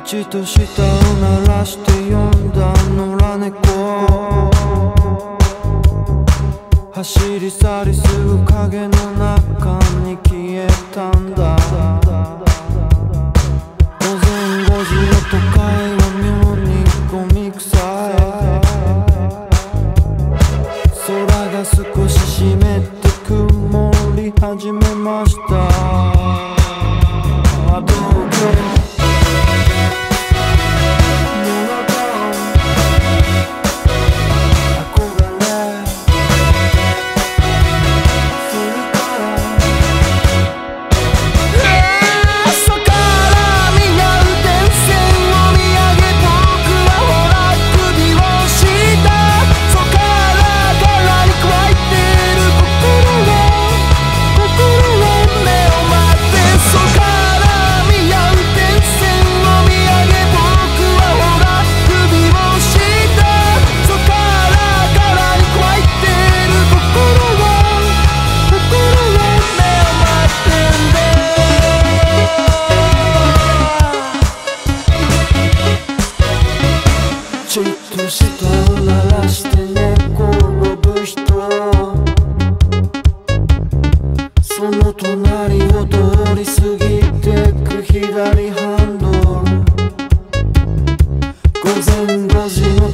父と舌を鳴らして呼んだ野良猫。走り去りすぐ影の中に消えたんだ。午前5時の都会は妙にゴミ臭い。空が少し湿って曇り始めました。左ハンドル午前5時の